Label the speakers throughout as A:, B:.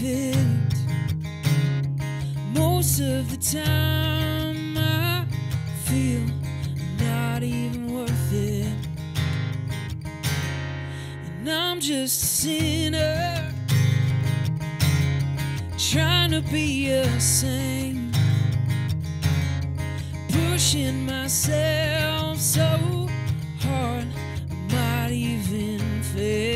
A: perfect. Most of the time, I feel not even worth it. And I'm just a sinner trying to be a saint, pushing myself so hard I might even faint.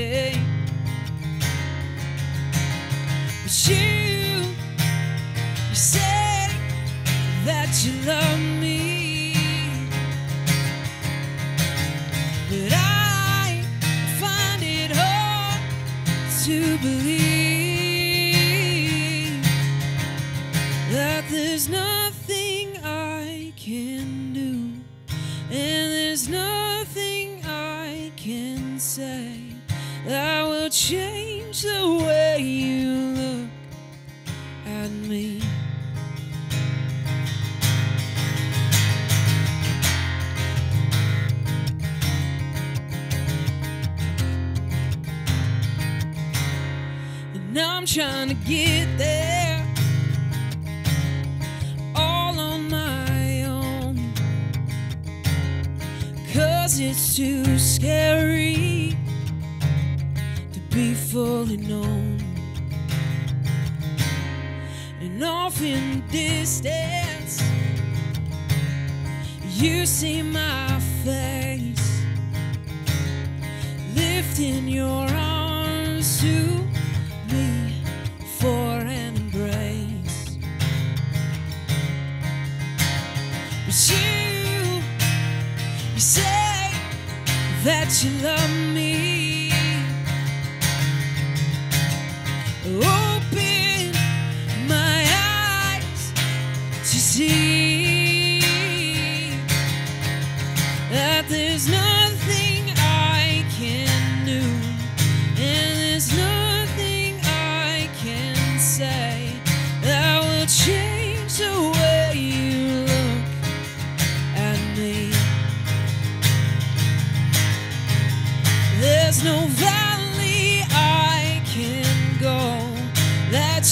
A: Say that will change the way you And I'm trying to get there all on my own. Cause it's too scary to be fully known. And off in the distance, you see my face, lifting your But you, you say that you love me. Open my eyes to see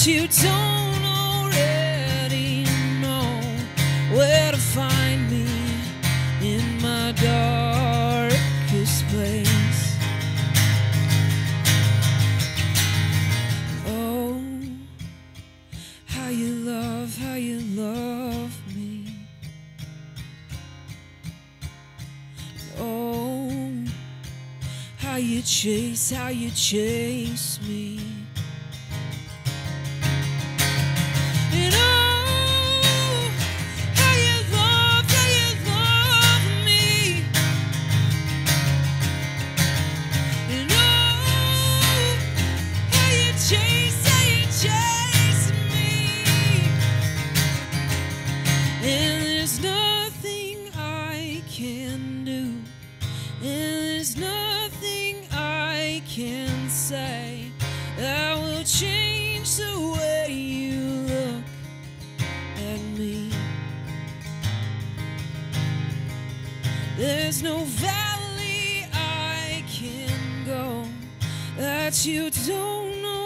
A: you don't already know where to find me in my darkest place. Oh, how you love, how you love me. Oh, how you chase, how you chase me. There's no valley I can go that you don't know